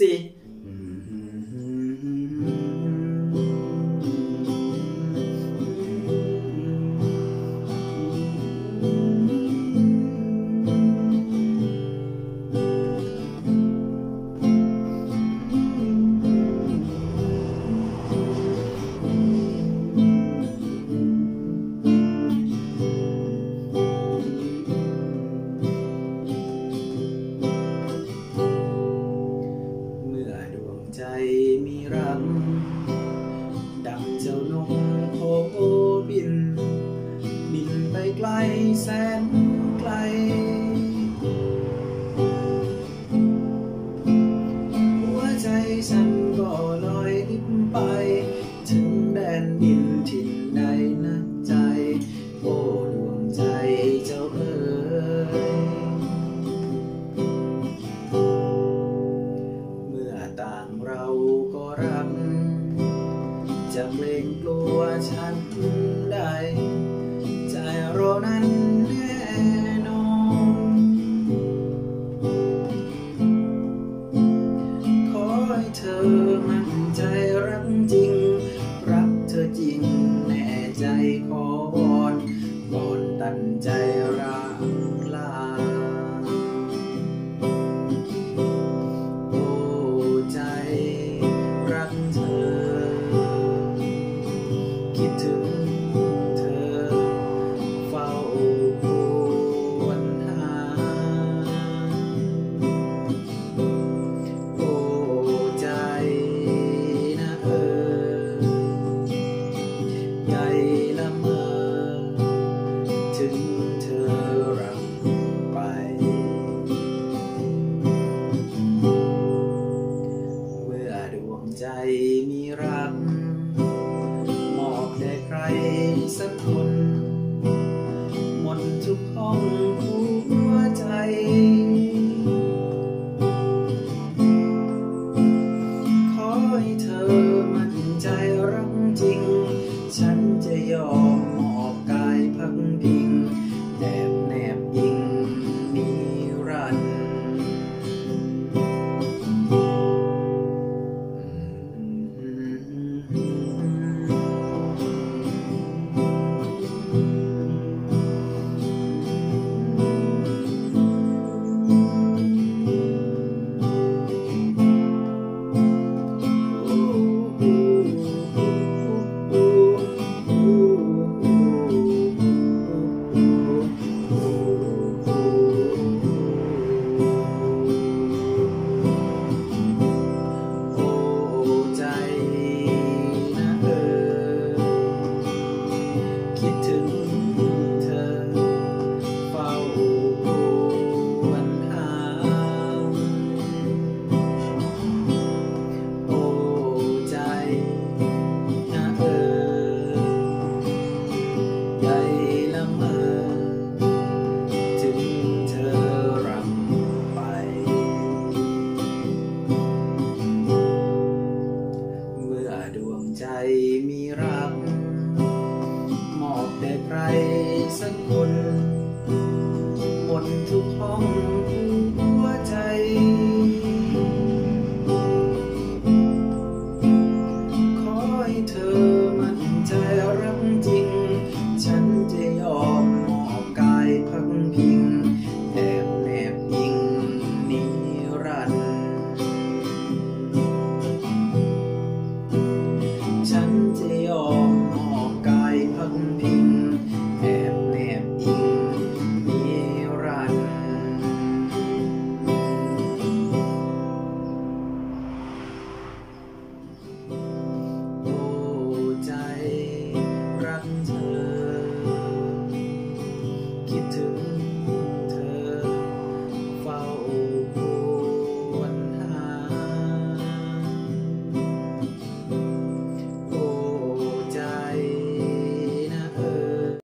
você. ไกลแสนไกล หัวใจฉันก็ลอยนิบไป ถึงแดนดินถิ่นใดนักใจ โอ้ดวงใจเจ้าเอ๋ยเมื่อต่างเราก็รัก จะเกรงกลัวฉันได้ รานั้นแนนอนขอเธอมั่ใจรักจริง รักเธอจริงแน่ใจขอนก่อนตัดใจรัก ใจมีรัก มอบแด่ใครสักคน หมดทุกห้องหัวใจขอให้เธอมั่นใจรักจริง ใจมีรักหมอบแต่ใครสักคนหมดทุกห้อง